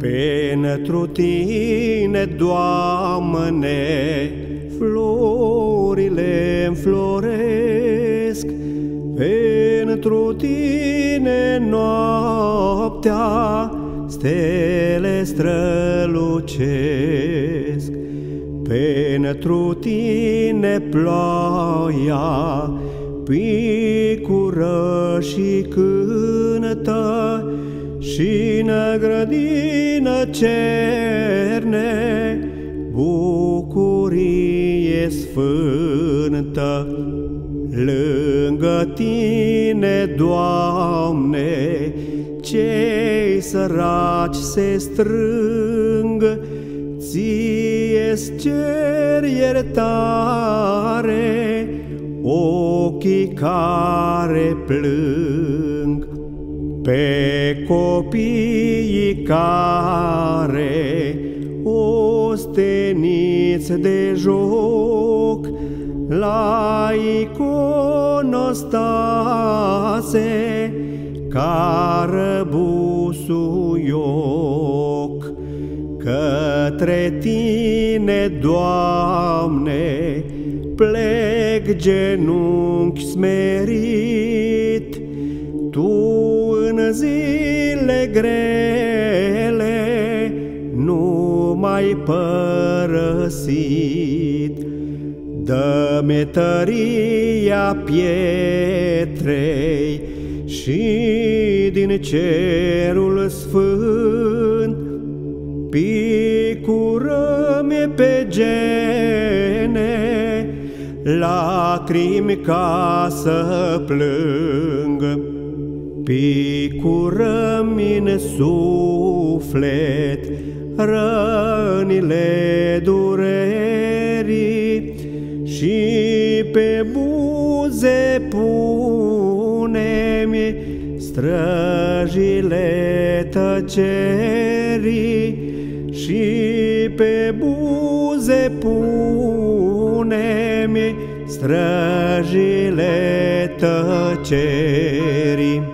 Pentru tine, Doamne, florile înfloresc, Pentru tine noaptea stele strălucesc, Pentru tine ploaia picură și cântă, și în grădină cerne bucurie sfântă. Lângă tine, Doamne, cei săraci se strâng, Ție-ți cer iertare, ochii care plâng. Pe copiii care osteniți de joc la iconostase ca răbusuioc. Către tine, Doamne, plec genunchi smerit, Tu în zile grele nu mai părăsit. Dă-mi tăria pietrei și din cerul sfânt, picură-mi pe gene, lacrimi ca să plâng. Picură-mi în suflet rănile durerii și pe buze pune-mi străjile tăcerii și pe buze pune-mi străjile tăcerii.